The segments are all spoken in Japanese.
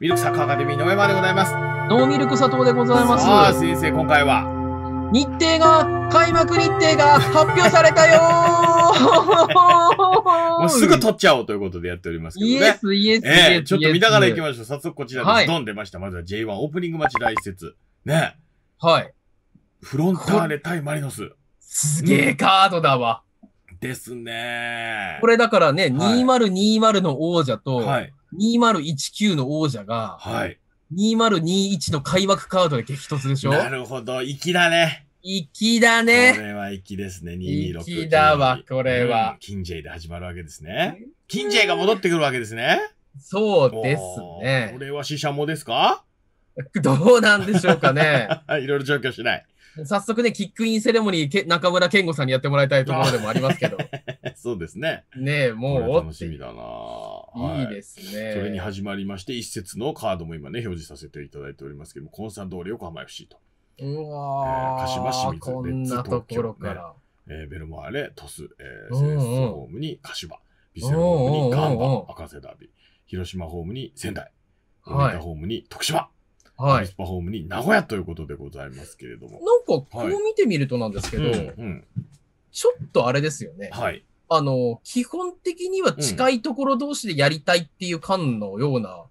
ミルクサッカーアカデミーの上間でございます。ノーミルク佐藤でございます。さあ、先生、今回は。日程が、開幕日程が発表されたよー もうすぐ取っちゃおうということでやっておりますけどね。イエス、イエス、イえエス。えちょっと見ながら行きまましょう。早速こちらです。はいドン出ました。まずは J1 オープニングマッチ第一節。ね。す。はい。フロンターレ対マリノス。すげえカードだわ。ですね。これだからね、はい2020の王者と、はい。2019の王者が、はい。2021の開幕カードで激突でしょ？なるほど。粋だね。粋だこね。れは粋ですね。226。粋だわこれはうんキンジェイで始まるわけですね。キンジェイが戻ってくるわけですね。そうですおーこね。れは死者もですか？どうなんでしょうかね。いろいろ状況しない。早速ね、キックインセレモニーけ、中村健吾さんにやってもらいたいところでもありますけど。そうですね。ねえ、こもう、楽しみだな。いいですね。それに始まりまして、一節のカードも今ね、表示させていただいておりますけども、コンスタントーレ横浜 FC と、うわー、えー鹿島清水こんなところから。えーベルマーレ、トス、えーセレッソホームに柏、ビセルホームにガンバ、赤瀬ダービー、広島ホームに仙台、はい大分ホームに徳島、はいアビス。パホームに名古屋ということでございますけれども。なんか、こう見てみるとなんですけど、うんうんちょっとあれですよね。はい。あの、基本的には近いところ同士でやりたいっていう感のような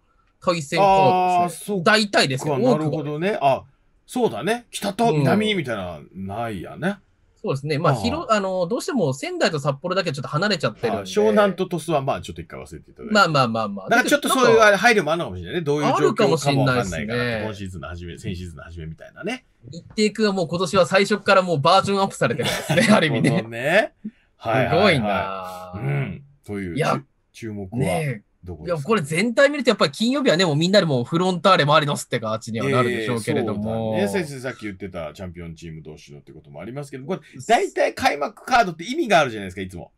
対戦カードですね。大体ですけど、なるほどね。あ、そうだね。北と南みたいな、ないやね。そうですね。まあ、広、あの、どうしても仙台と札幌だけちょっと離れちゃってるんで。あ湘南と鳥栖はまあちょっと一回忘れていただいて。まあまあまあまあ。だからちょっとそういう配慮もあるのかもしれないね。どういう状況かもわかんないから。今シーズンの初め、先シーズンの初めみたいなね。一定区はもう今年は最初からもうバージョンアップされてるんですね、ある意味ね。どね。すはいはいはいごいなぁうん。といういやち注目はねえ。いや、どこれ全体見るとやっぱり金曜日はね、もうみんなでもうフロンターレマリノスって形にはなるでしょうけれども。えーね、先生さっき言ってたチャンピオンチーム同士のってこともありますけど、これ、大体開幕カードって意味があるじゃないですか、いつも。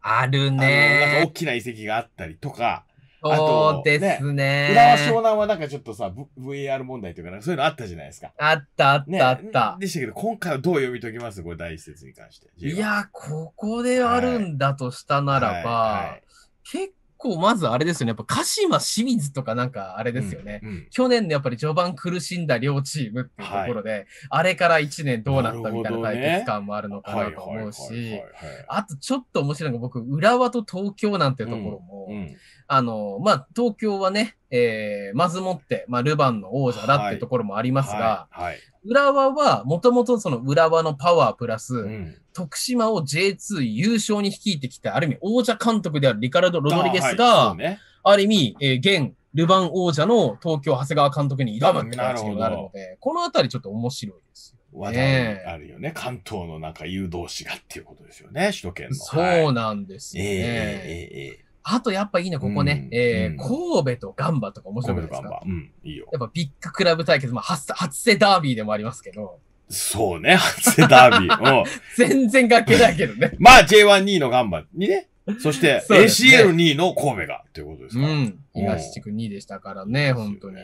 あるね大きな遺跡があったりとか、そうですね。浦和湘南はなんかちょっとさ、V- VAR 問題というかそういうのあったじゃないですか。あったあっね、たあった。でしたけど、今回はどう読み解きます？これ第一節に関して。いや、ここであるんだとしたならば、はいはい結構まずあれですよね。やっぱ鹿島清水とかなんかあれですよね。うんうん去年のやっぱり序盤苦しんだ両チームっていうところで、あれから1年どうなったみたいな対決感もあるのかなと思うしはい、あとちょっと面白いのが僕、浦和と東京なんてところも、うんあの、まあ、東京はね、えー、まずもって、まあ、ルヴァンの王者だってい。うところもありますが、はい。はい。浦和はもともとその浦和のパワープラス、うん。徳島を J2 優勝に率いてきた、ある意味王者監督であるリカルド・ロドリゲスが、ね。ある意味、えー現ルヴァン王者の東京長谷川監督に挑むって形になるので、このあたりちょっと面白いですよ。話題あるよね。関東のなんか誘導士がっていうことですよね、首都圏の。そうなんですよね。ええええええあとやっぱいいね、ここね、うんえーうん神戸とガンバとか面白いですか？戸ガンバ。うん、いいよ。やっぱビッグクラブ対決、まあ、初初世ダービーでもありますけど、そうね、初世ダービー。うん全然関係ないけどね。まあ J12 のガンバにね、そしてそうですね ACL2 の神戸がということですか？うん。東地区2でしたからね、本当に。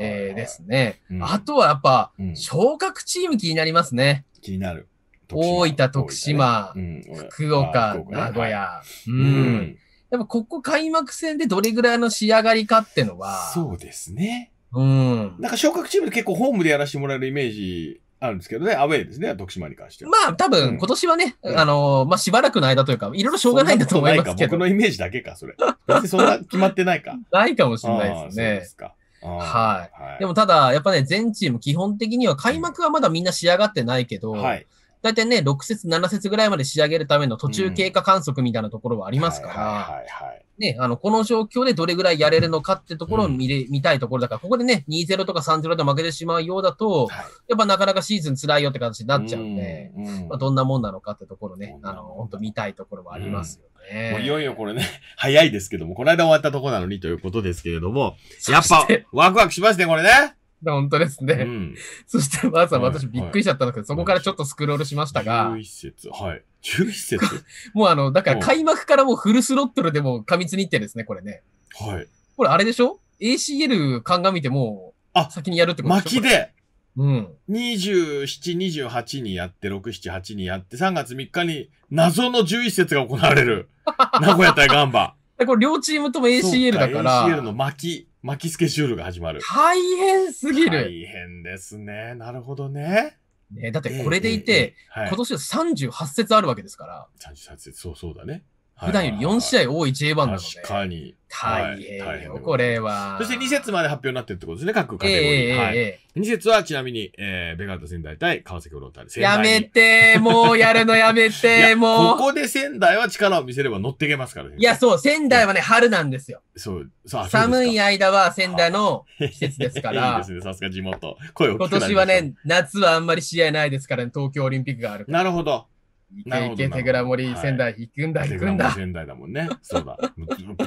えーですね。うんあとはやっぱ、うん昇格チーム気になりますね。気になる。大分、徳島、うん福岡、名古屋。う。うんん。やっぱここ開幕戦でどれぐらいの仕上がりかってのは、そうですね。うん。なんか昇格チームで結構ホームでやらせてもらえるイメージあるんですけどね、アウェーですね、徳島に関しては。まあ多うん分今年はね、うんあのーまあしばらくの間というか、いろいろしょうがないんだと思いますけど僕、のイメージだけか、それ。別にそんな決まってないか。ないかもしれないあーそうですねで。すか。あーはい。でも、もただ、やっぱね、全チーム基本的には開幕はまだみんな仕上がってないけど、はい。だいたいね、6節、7節ぐらいまで仕上げるための途中経過観測みたいなところはありますから、はいはいはい。ね、あの、この状況でどれぐらいやれるのかってところを見れ、見たいところだから、ここでね、2-0とか3-0で負けてしまうようだと、はい。やっぱなかなかシーズン辛いよって形になっちゃうんで、うんうんまあ、どんなもんなのかってところねあの、本当見たいところはありますよね。もういよいよこれね、早いですけども、この間終わったとこなのにということですけれども、やっぱワクワクしますね、これね。本当ですね。うん。そして、まずははい私びっくりしちゃったんですけど、そこからちょっとスクロールしましたが、11節。はい。11節。もうあの、だから開幕からもうフルスロットルでも過密日程ですね、これね。はい。これあれでしょ ?ACL 鑑みてもう、あ先にやるってことでしょ？巻き。で、うん。27、28にやって、6、7、8にやって、3月3日に謎の11節が行われる。名古屋対ガンバ。でこれ両チームとも ACL だから、そう ACL の巻き。巻きスケジュールが始まる。大変すぎる。大変ですね。なるほどね。ね、だってこれでいて、、ええええはい、今年は38節あるわけですから、38節そうそうだね。普段より4試合合多い J1 なので、確かに。大変はい大変でよ、ございこれは。そして2節まで発表になってるってことですね、各カええテゴリー。ええはい、ええ2節はちなみに、えー、ベガルタ仙台対川崎フロンターやにめて、もうやるのやめいて、やもう。ここで仙台は力を見せれば乗っていけますからね。いや、そう、仙台はね、春なんですよ。そう、そうあ寒いや間は仙台の季節ですか いいらで、すね、さすが地元。声を今年はね、夏はあんまり試合ないですからね、東京オリンピックがあるから。なるほど。いけいけ、手倉森、はい仙台行くんだ、行くんだ。仙台だもんね。そうだ。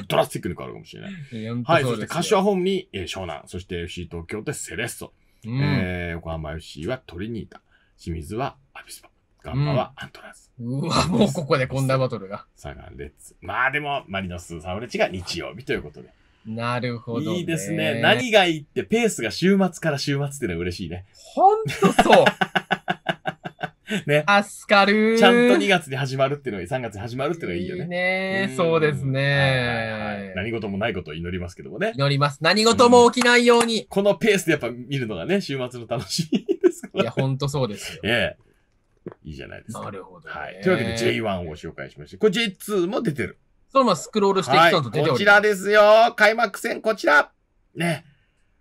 ドラスティックに変わるかもしれない。はい、そして柏ホームに、えー湘南、そして FC 東京でセレッソ、うんえー横浜 FC はトリニータ、清水はアビスパ、ガンバはアントラーズ、うわ、もうここでこんなバトルが。サガンレッツ。まあでも、マリノス、サウレチが日曜日ということで。なるほど、ね。いいですね。何がいいって、ペースが週末から週末っていうのは嬉しいね。ほんとそう。ね。助かるーちゃんと2月に始まるっていうのが、3月に始まるっていうのがいいよね。ねんそうですはいはいはいね。何事もないことを祈りますけどもね。祈ります。何事も起きないように。このペースでやっぱ見るのがね、週末の楽しみですから。いや、ほんとそうですよ。ええ。いいじゃないですか。なるほど、ね。はい。というわけで J1 をご紹介しました。これ J2 も出てる。そのままスクロールしていくはい。と出ております。こちらですよ。開幕戦こちら。ね。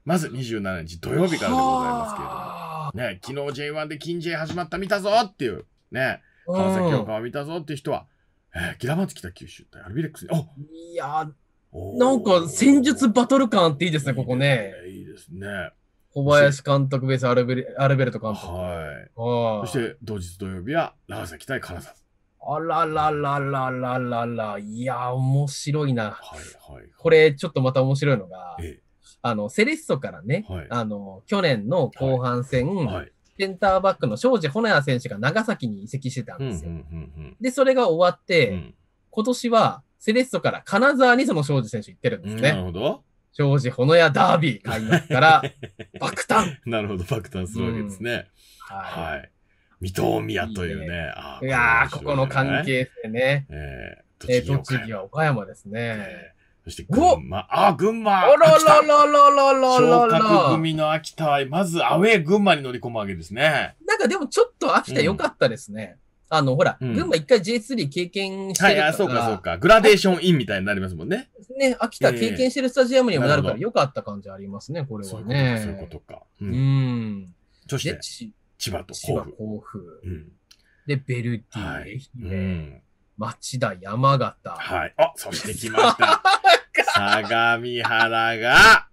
まず27日土曜日からでございますけれども。はね、昨日 J1 で金 J 始まった見たぞっていう、ね、あ川崎うん岡を見たぞっていう人は、えー、ギラマツ北九州対アルビレックスに、おいや、なんか戦術バトル感あっていいですね、ここね。いいですね。小林監督ベースアルベルアルベルト監督。はい。はそして、同日土曜日は、長崎対金沢。あららららららら。いや、面白いな。はい、はい。これ、ちょっとまた面白いのが、えあの、セレッソからね、はいあの、去年の後半戦、え、はい。センターバックの庄司穂也選手が長崎に移籍してたんうん、うん、ですよ。うん、で、それが終わって、うん。今年はセレッソから金沢にその庄司選手行ってるんですうん。なるね。ほど。庄司穂也ダービー開幕から 爆誕。なるほど、爆誕するわけですね。ははい。水戸宮というね。あい。いやー、ここの関。係性ね。えー、えー、栃木、岡栃木山。は岡山ですね。えーそして群馬。あ、群馬。あら秋田ららららら昇格らら。組の秋田は、まずアウェー群馬に乗り込むわけですね。なんかでもちょっと秋田良かったですね。あの、ほら、うん群馬一回 J3 経験してはい、るから、あ、そうかそうか。グラデーションインみたいになりますもんね。ね、秋田経験してるスタジアムにもなるからええ良かった感じありますね、これはね。そういうことか。う。うんん。で、そして、ち千葉と甲府。甲府。うん。で、ベルディ、はい。町田、山形。はい。あ、そして来ました。相模原が、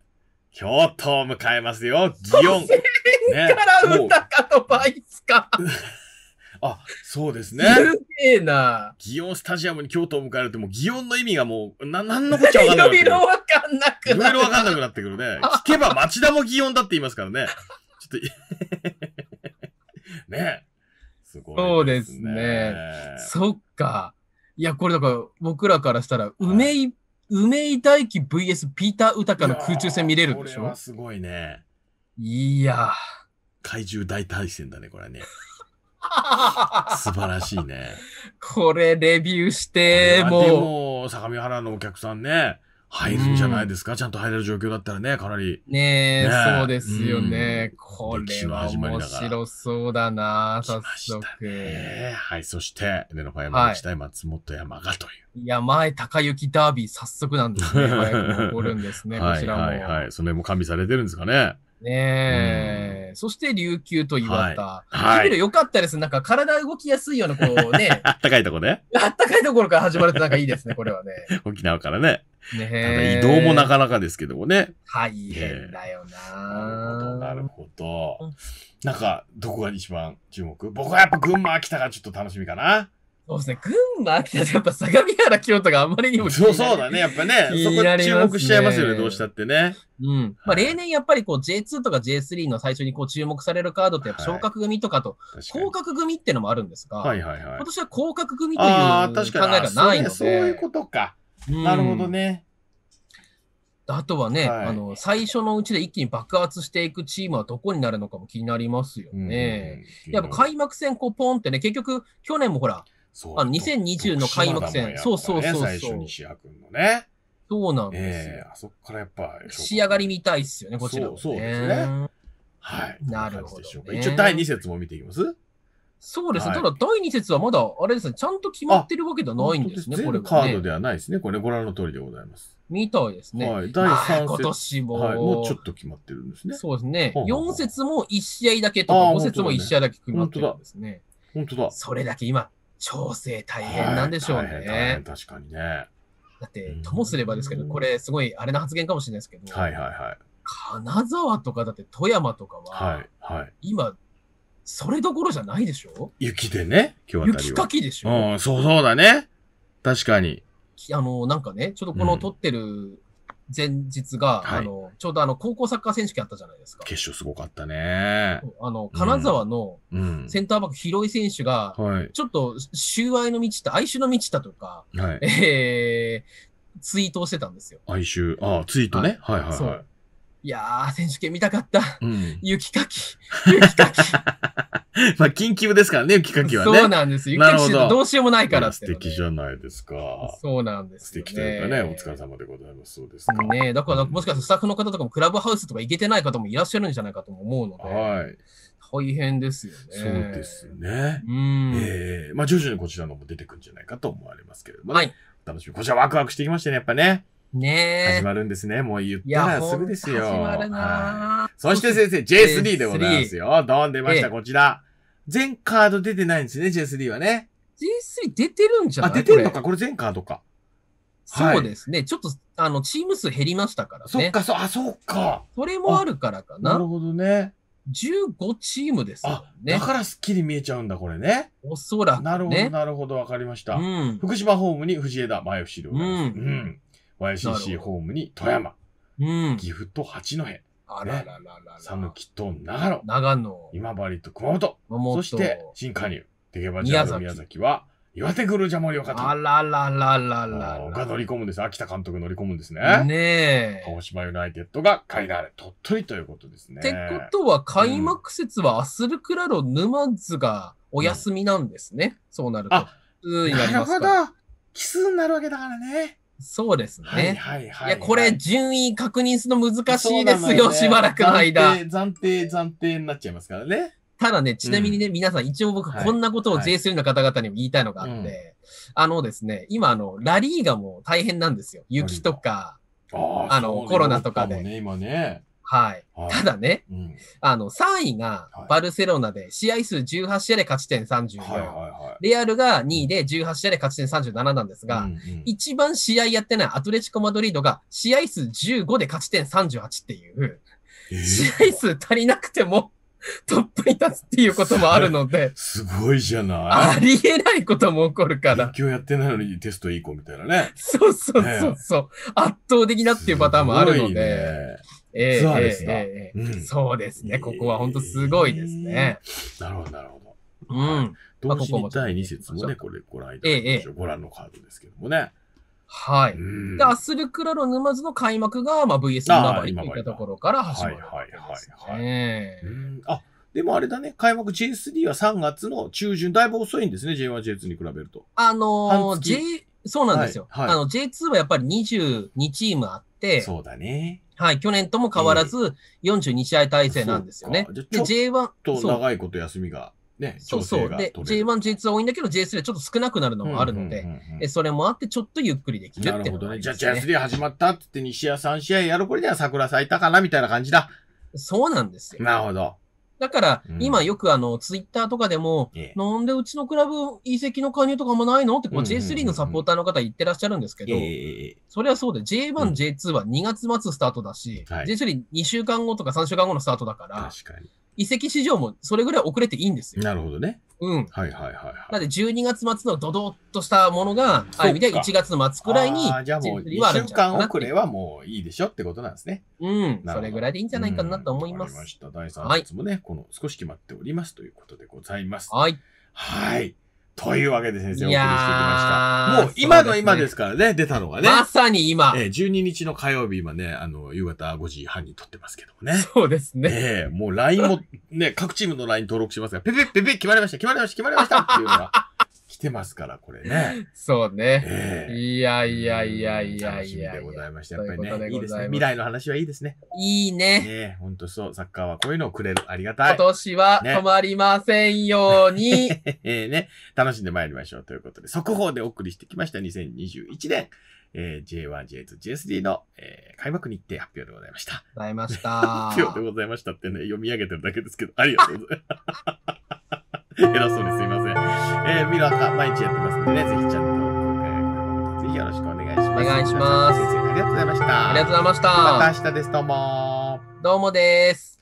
京都を迎えますよ。祇園。ねから歌かとバイツか。あ、そうですね。すげえな。祇園スタジアムに京都を迎えるって、もう祇園の意味がもう、な、なんのこっちゃわかんなくなってくる。いろいろわかんなくいろないる。ろわかんなくなってくるね。聞けば町田も祇園だって言いますからね。ちょっと、ねすごい、そうですねそっか。いや、これだから僕らからしたら、梅井、梅井大輝 VS ピーター・ウタカの空中戦見れるんでしょ？これはすごいね。いや怪獣大対戦だね、これはね。ー。素晴らしいね。これレビューして、これはでもも、相模原のお客さんね、入るんじゃないですか、ちゃんと入れる状況だったらね、かなり。う、ねえ、ねえそうですよね。うんこれは面白そうだな、来早速。ね。はい、そして、レノファ山口対松本山がという。いや、前、高雪ダービー、早速なんですね。起こるんですね、こはいちらも。はいはい。その辺も加味されてるんですかね。ねえ、そして琉球と岩田。はいビビる良かったです。なんか体動きやすいような、こうね、あったかいとこね。あったかいところから始まるとなんかいいですね、これはね。沖縄からね。ねただえ移動もなかなかですけどもね。大変だよなるほど、なるな。ほどうん。なんか、どこが一番注目？僕はやっぱ群馬、秋田がちょっと楽しみかな。そうですね、群馬、秋田とやっぱ相模原、京都があんまりにも気そうそうだね。やっぱね、気そこ注目しちゃいますよね、どうしたってね。うん。まあ、例年やっぱりこう J2 とか J3 の最初にこう注目されるカードってやっぱ昇格組とかと降格組ってのもあるんですが、はいはいはい今。年は降格組という考え。がないので、あそうねそういうことか。うんなるほどね。あとはね、はいあの、最初のうちで一気に爆発していくチームはどこになるのかも気になりますよね。うん。やっぱ開幕戦こうポンってね、結局去年もほら、そうあの2020の開幕戦ねそうそうそうそう最初にね。そうなんですよ。ええあそこからやっぱ、仕上がり見たいっすよね、こちらも、ね。そうそうですね。はい。なるほどね一応第2節も見ていきます？そうですね。はいただ、第2節はまだ、あれですね、ちゃんと決まってるわけではないんですね、これは、全カードね。ではないですね。これご覧の通りでございます。みたいですね。はい。第まあ3今節。年も、はい。もうちょっと決まってるんですね。そうですね。ほうほうほう4節も1試合だけとか、あー5節も1試合だけ決まってるんですね。本当だ。それだけ今、調整大変なんでしょうはい大変。確かにね。だって、ともすればですけど、これすごいあれな発言かもしれないですけど、はいはいはい。金沢とかだって富山とかは、はいはい。今、それどころじゃないでしょ？雪でね、今日あたり雪は。かきでしょ、うん、そうそうだね。確かに。あの、なんかね、ちょっとこうんの撮ってる前日が、はいあの、ちょうどあの、高校サッカー選手権あったじゃないですか。決勝すごかったね。あの、金沢のうん。センターバック広井選手が、はい。ちょっと、収愛の道って、哀愁の道だとか、はい。えー、ツイートをしてたんですよ。哀愁。ああ、ツイートね。はいはいはそう。いやー、選手権見たかった。い。うん。雪かき。雪かき。まあ、緊急ですからね、雪かきはね。そうなんです。雪かきしてどうしようもないからって、素敵じゃないですか。そうなんですよ、ね。素敵というかね、お疲れ様でございます。そうですか。ねだから、もしかしてスタッフの方とかもクラブハウスとか行けてない方もいらっしゃるんじゃないかとも思うので、はい。大変ですよね。そうですね。うん。ええまあ徐々にこちらのも出てくるんじゃないかと思われますけれどもね。はい。楽しみ。こちらワクワクしてきましたね、やっぱね。ねえ。始まるんですね。もう言ったらすぐですよ。始まるなはいぁそして先生、J3 でございますよ。ドン出ました、ええこちら。全カード出てないんですね、J3 はね。J3 出てるんじゃなあ、い出てるのか、これ全カードか。そうですね。ちょっと、あの、チーム数減りましたからね。そっか、そ、あ、そっか。それもあるからかな。なるほどね。15チームですねだ。からすっきり見えちゃうんだ、これね。おそらくね。なるほど、なるほど、わかりました。うん。福島ホームに藤枝、前。うんうん。YCC ホームに富山、うん。岐阜と八戸、あららららら。讃岐と長野、長野、今治と熊本。そして新加入、テケバジャード宮崎は、岩手グルージャ森岡と、あらららららがら。乗り込むんです。秋田監督乗り込むんですね。ねえ。鹿児島ユナイテッドが買いなれ、鳥取ということですね。ってことは、開幕節はアスルクラロ沼津がお休みなんですね。そうなると。あななるほ。ど。奇数になるわけだからね。そうですね。はいはいはい。いや、これ、順位確認するの難しいですよ、ねしばらくの間。暫定、暫定、暫定になっちゃいますからね。ただね、ちなみにね、皆さん、一応僕、はいこんなことをはい J3 の方々にも言いたいのがあって、あのですね、今、あの、ラリーガも大変なんですよ。雪とか、ああのコロナとかでね、今ね。はい。はいただね、うん。あの、3位がはいバルセロナで、試合数18試合で勝ち点34。はいはいはい。レアルが2位で18試合で勝ち点37なんですが、うんうん一番試合やってないアトレチコ・マドリードが試合数15で勝ち点38っていう、えー試合数足りなくても トップに立つっていうこともあるので、すごいじゃないありえないことも起こるから勉。強やってないのにテストいい子みたいなね。そうそうそうそう。圧倒的なっていうパターンもあるので。ねええツアーですなええええうんそうですね。ここは本当すごいですね。なるほど、なるほど。うん。同時にここも第2節もね、これご覧いただきましょう。ご覧のカードですけどもね。はい。うんで、アスルクラロ沼津の開幕が、まあ、VS 今治といったところから始まるわけですはいはいはいねう。んあ、でもあれだね、開幕 J3 は3月の中旬、だいぶ遅いんですね、J1、J2 に比べると。あのー J、そうなんですよ。はいはいあの、J2 はやっぱり22チームあって、そうだね。はい、去年とも変わらず42試合体制なんですよねで、じゃあ J1、と長いこと休みがね、調そうそう。で、整が取れる J1、J2 は多いんだけど、J3 はちょっと少なくなるのもあるので、うんうんうんそれもあって、ちょっとゆっくりできるっていうのがあなるほどね。じゃありますね。J3 始まったって言って2試合、3試合やるこれでは桜咲いたかなみたいな感じだ。そうなんですよ。なるほど。だから、うん。今よくあの、ツイッターとかでも、ええ。なんでうちのクラブ移籍の加入とかあんまないの？ってこううんうんうんうん。J3 のサポーターの方言ってらっしゃるんですけど、ええそれはそうで J1、うん。J2 は2月末スタートだし、はい。J32 週間後とか3週間後のスタートだから、確かに。移籍市場もそれぐらい遅れていいんですよ。なるほどね。うん。はいはいはいなはい。ので12月末のドドッとしたものが、ある意味でそっか1月の末くらいにじゃあもう J3 はあるん2週間遅れはもういいでしょってことなんですね。うん。それぐらいでいいんじゃないかなと思いますうんわかりま。した。第3節もね、この少し決まっておりますということでございます。はい。はい。というわけで先生お送りしてきました。もう今の今ですからね、出たのがね。まさに今、えー12日の火曜日今ね、あの、夕方5時半に撮ってますけどもね。そうですね。ええもう LINE もね、各チームの LINE 登録しますが、ペペペペ決まりました、決まりました、決まりましたっていうのが来来てますから、これね。そうね。ええいやいやいやいや楽しみいやいや。でございました。やっぱりね、ということでいいですね。未来の話はいいですね。いいね。ねえ、ほんとそう。サッカーはこういうのをくれる。ありがた今い。年はね止まりませんように。え ーね、楽しんで参りましょうということで、速報でお送りしてきました2021年、えー J1、J2、JSD の、えー開幕日程発表でございました。ございました。発表でございましたってね、読み上げてるだけですけど、ありがとうございます。偉そうにすいません。えー、ミラカ毎日やってますんでね、ぜひチャンネル登録、えーこれまたぜひよろしくお願いします。お願いします先生、ありがとうございました。ありがとうございました。また明日です。どうもどうもです。